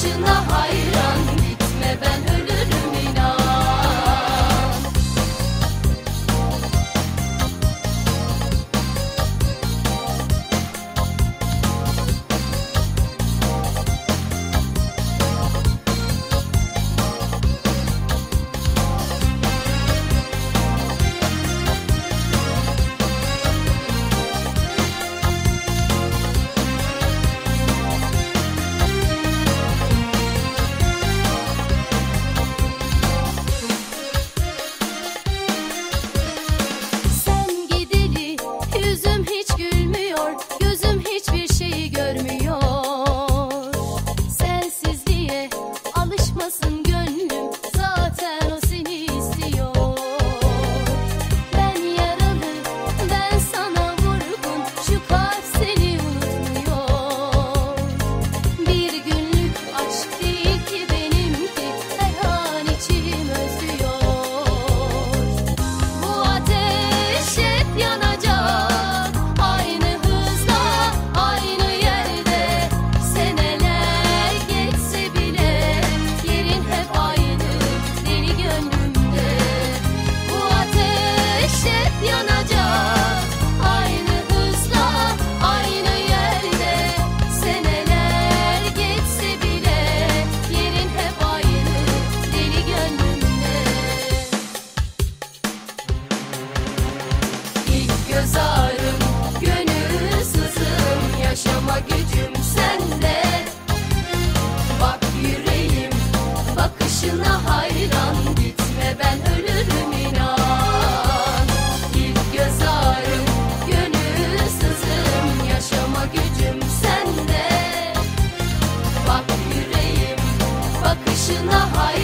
başına hayır. Наші нагай.